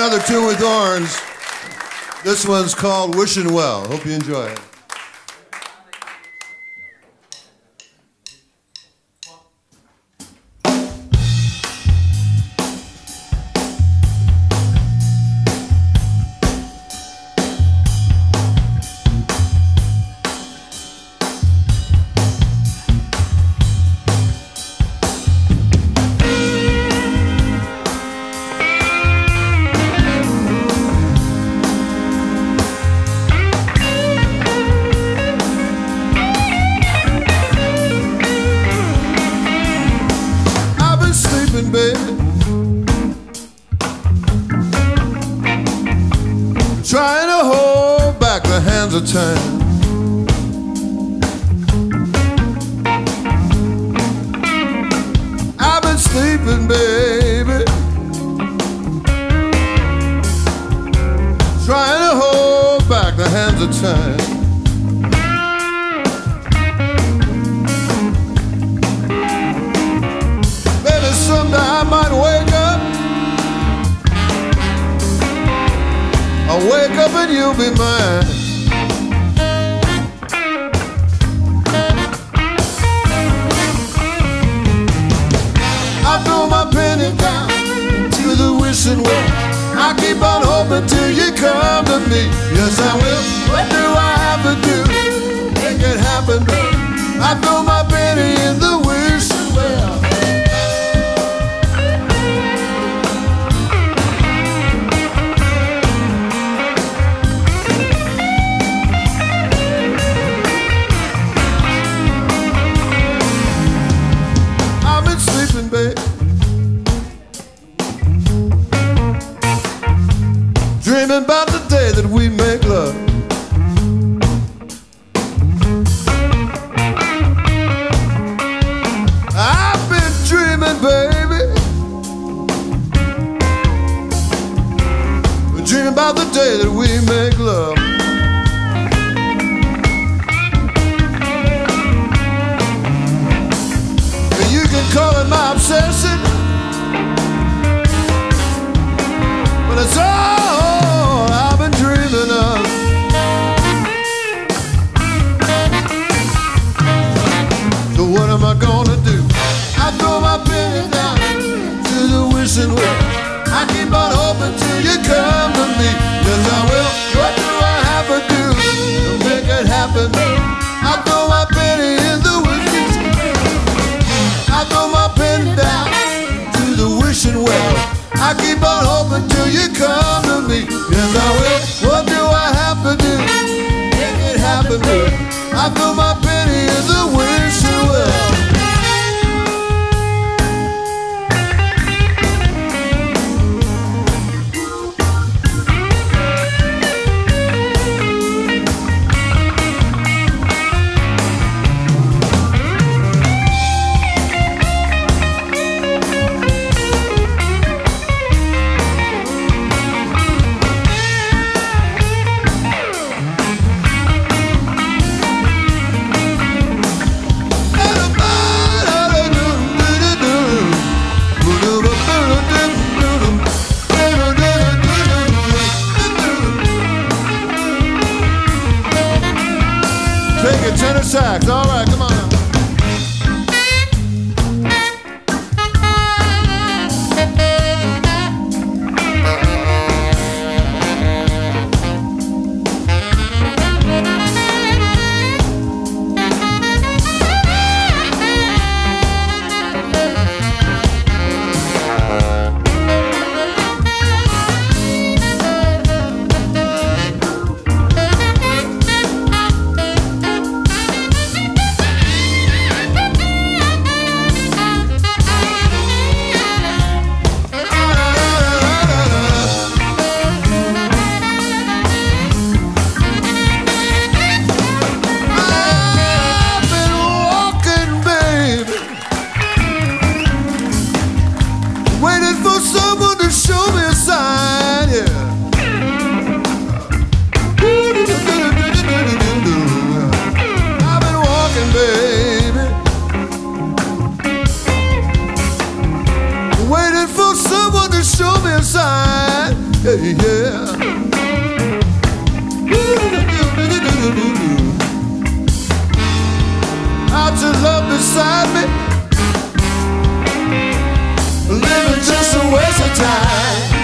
another tune with horns. This one's called Wishing Well. Hope you enjoy it. Trying to hold back the hands of time. I've been sleeping, baby. Trying to hold back the hands of time. Wake up and you'll be mine. I throw my penny down to the wishing well. I keep on hoping till you come to me. Yes, I will. What do I have to do? Make it happen. I throw my penny in the wishing Dreaming about the day that we make love. I've been dreaming, baby. Dreaming about the day that we make love. You can call it my obsession. You come to me. Yes, I will. What do I have to do? Make it happen. I throw my sax. All side. yeah, yeah. Out your love beside me. Living just a waste of time.